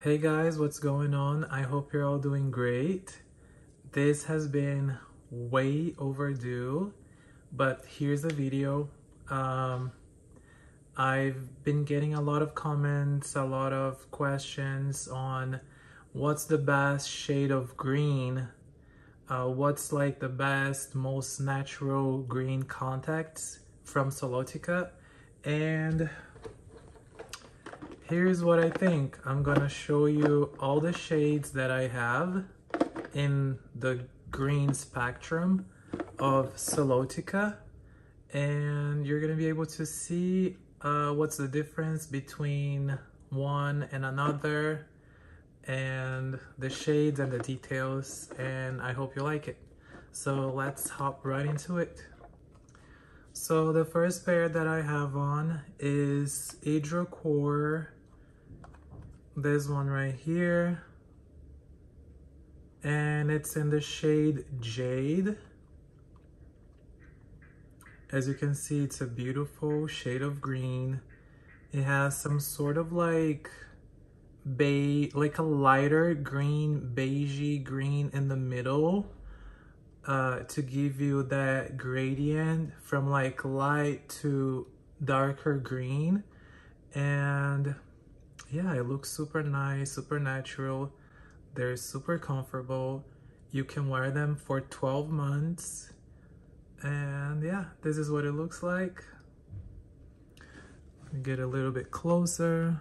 Hey guys, what's going on? I hope you're all doing great. This has been way overdue, but here's the video. Um, I've been getting a lot of comments, a lot of questions on what's the best shade of green, uh, what's like the best, most natural green contacts from Solotica, and here's what I think. I'm gonna show you all the shades that I have in the green spectrum of Solotica and you're gonna be able to see uh, what's the difference between one and another and the shades and the details and I hope you like it. So let's hop right into it. So the first pair that I have on is Hidrocor this one right here and it's in the shade Jade. As you can see, it's a beautiful shade of green. It has some sort of like beige, like a lighter green, beigey green in the middle uh, to give you that gradient from like light to darker green. And yeah, it looks super nice, super natural. They're super comfortable. You can wear them for 12 months. And yeah, this is what it looks like. Get a little bit closer.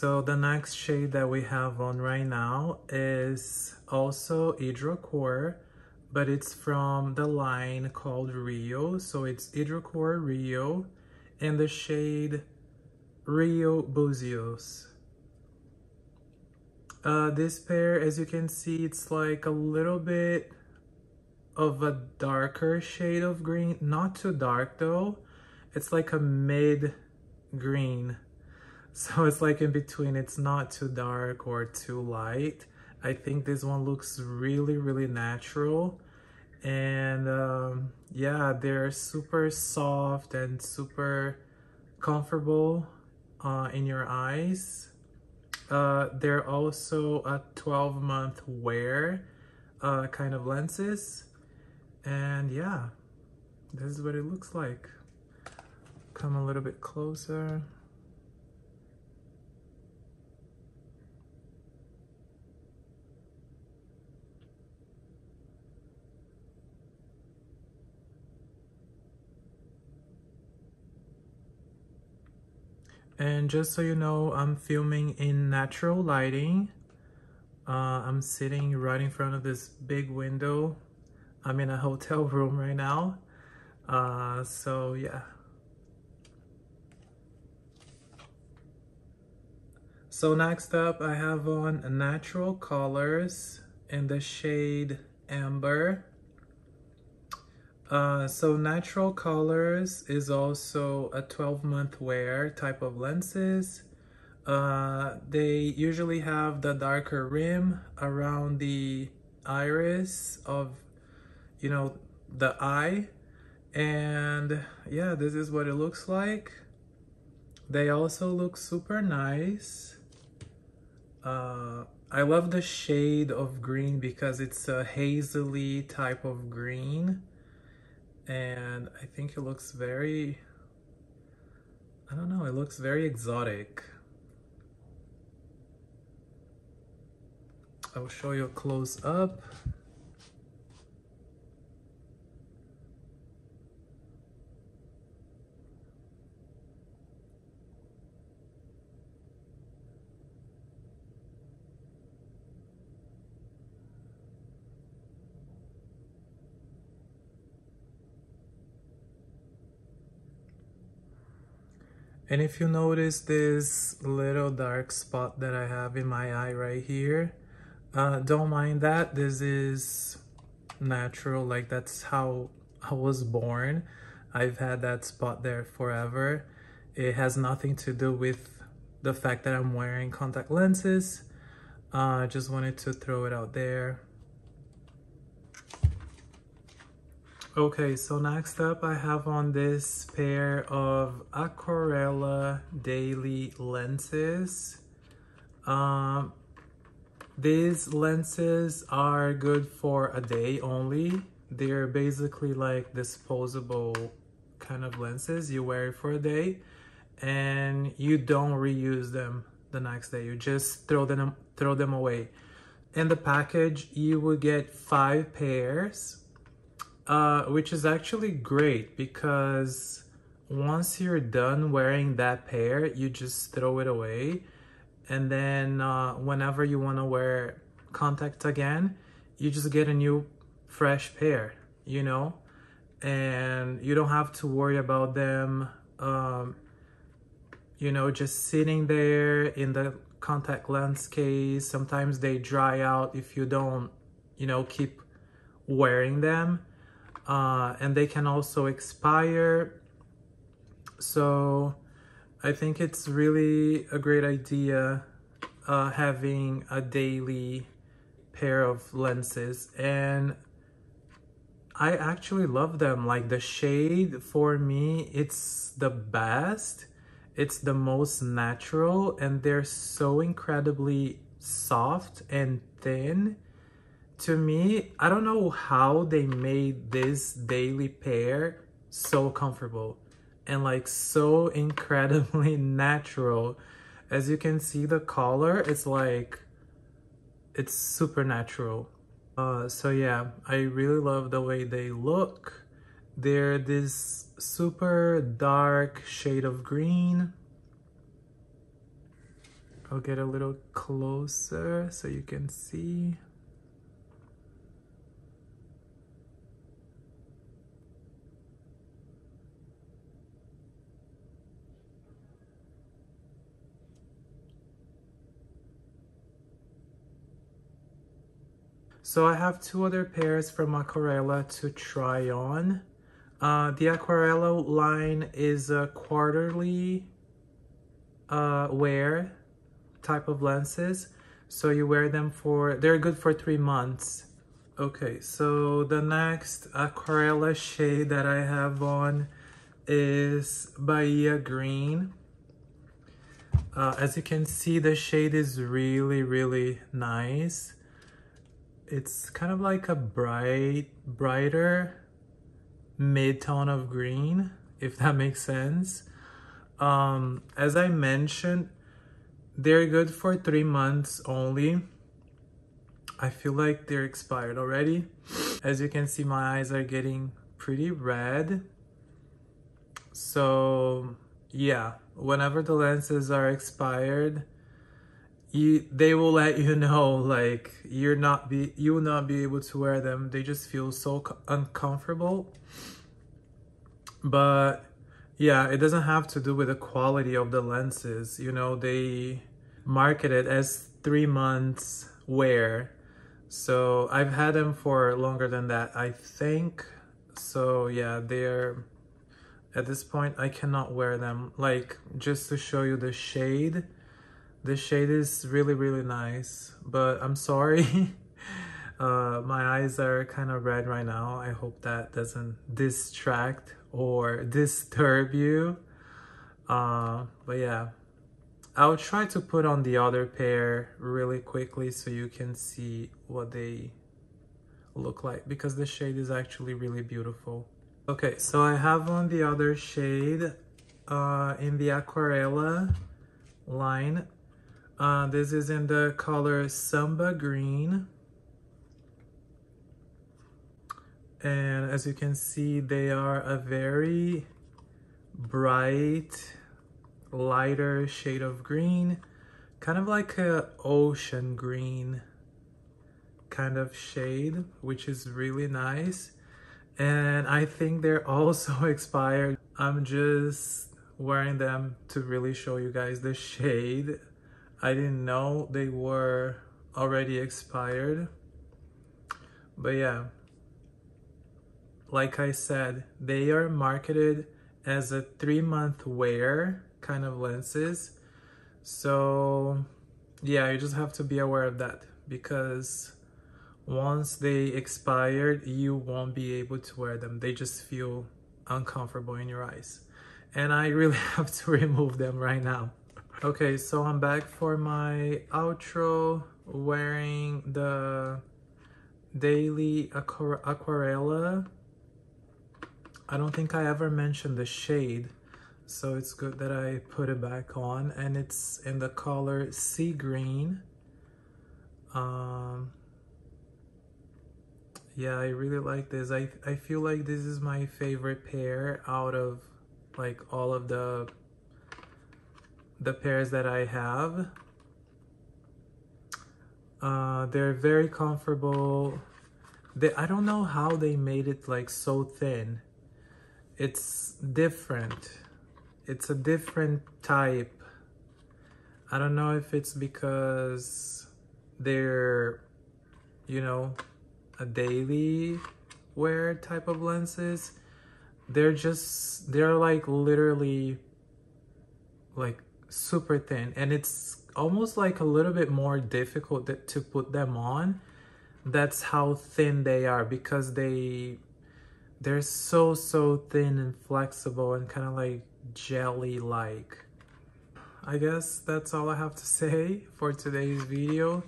So the next shade that we have on right now is also Hidrocor, but it's from the line called Rio. So it's Hidrocor Rio and the shade Rio Buzios. Uh, this pair, as you can see, it's like a little bit of a darker shade of green. Not too dark though. It's like a mid green. So it's like in between, it's not too dark or too light. I think this one looks really, really natural. And um, yeah, they're super soft and super comfortable uh, in your eyes. Uh, they're also a 12 month wear uh, kind of lenses. And yeah, this is what it looks like. Come a little bit closer. And just so you know, I'm filming in natural lighting. Uh, I'm sitting right in front of this big window. I'm in a hotel room right now. Uh, so yeah. So next up, I have on Natural Colors in the shade Ambar. Uh, so natural colors is also a 12 month wear type of lenses. Uh, they usually have the darker rim around the iris of, you know, the eye. And yeah, this is what it looks like. They also look super nice. Uh, I love the shade of green because it's a hazily type of green and I think it looks very, I don't know, it looks very exotic. I will show you a close up. And if you notice this little dark spot that I have in my eye right here, uh, don't mind that. This is natural, like that's how I was born. I've had that spot there forever. It has nothing to do with the fact that I'm wearing contact lenses. I uh, just wanted to throw it out there. Okay, so next up I have on this pair of Aquarela daily lenses. Um, these lenses are good for a day only. They're basically like disposable kind of lenses. You wear it for a day and you don't reuse them the next day. You just throw them throw them away. In the package, you will get five pairs uh, which is actually great because once you're done wearing that pair, you just throw it away. And then uh, whenever you want to wear contacts again, you just get a new fresh pair, you know? And you don't have to worry about them, um, you know, just sitting there in the contact lens case. Sometimes they dry out if you don't, you know, keep wearing them uh, and they can also expire. So I think it's really a great idea uh, having a daily pair of lenses and I actually love them. Like the shade for me, it's the best. It's the most natural and they're so incredibly soft and thin to me, I don't know how they made this daily pair so comfortable and like so incredibly natural. As you can see the color, it's like, it's super natural. Uh, so yeah, I really love the way they look. They're this super dark shade of green. I'll get a little closer so you can see. So I have two other pairs from Aquarela to try on. Uh, the Aquarela line is a quarterly uh, wear type of lenses. So you wear them for, they're good for three months. Okay, so the next Aquarela shade that I have on is Bahia Green. Uh, as you can see, the shade is really, really nice it's kind of like a bright, brighter mid-tone of green, if that makes sense. Um, as I mentioned, they're good for three months only. I feel like they're expired already. As you can see, my eyes are getting pretty red. So yeah, whenever the lenses are expired, you they will let you know like you're not be you will not be able to wear them. They just feel so uncomfortable. But yeah it doesn't have to do with the quality of the lenses. You know they market it as three months wear. So i've had them for longer than that i think. So yeah they're at this point i cannot wear them. Like just to show you the shade this shade is really, really nice, but I'm sorry. uh, my eyes are kind of red right now. I hope that doesn't distract or disturb you. Uh, but yeah, I'll try to put on the other pair really quickly so you can see what they look like because the shade is actually really beautiful. Okay, so I have on the other shade uh, in the Aquarela line uh, this is in the color Samba Green. And as you can see, they are a very bright, lighter shade of green. Kind of like a ocean green kind of shade, which is really nice. And I think they're also expired. I'm just wearing them to really show you guys the shade I didn't know they were already expired. But yeah, like I said, they are marketed as a three month wear kind of lenses. So yeah, you just have to be aware of that because once they expired, you won't be able to wear them. They just feel uncomfortable in your eyes. And I really have to remove them right now. Okay, so I'm back for my outro wearing the Daily aqua Aquarela. I don't think I ever mentioned the shade, so it's good that I put it back on. And it's in the color Sea Green. Um, yeah, I really like this. I, I feel like this is my favorite pair out of like all of the the pairs that I have. Uh, they're very comfortable. They, I don't know how they made it like so thin. It's different. It's a different type. I don't know if it's because they're, you know, a daily wear type of lenses. They're just, they're like literally like super thin and it's almost like a little bit more difficult to put them on. That's how thin they are because they, they're so, so thin and flexible and kind of like jelly-like. I guess that's all I have to say for today's video.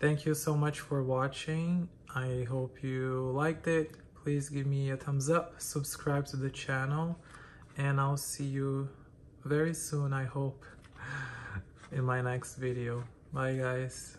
Thank you so much for watching I hope you liked it. Please give me a thumbs up, subscribe to the channel, and I'll see you very soon, I hope, in my next video. Bye, guys.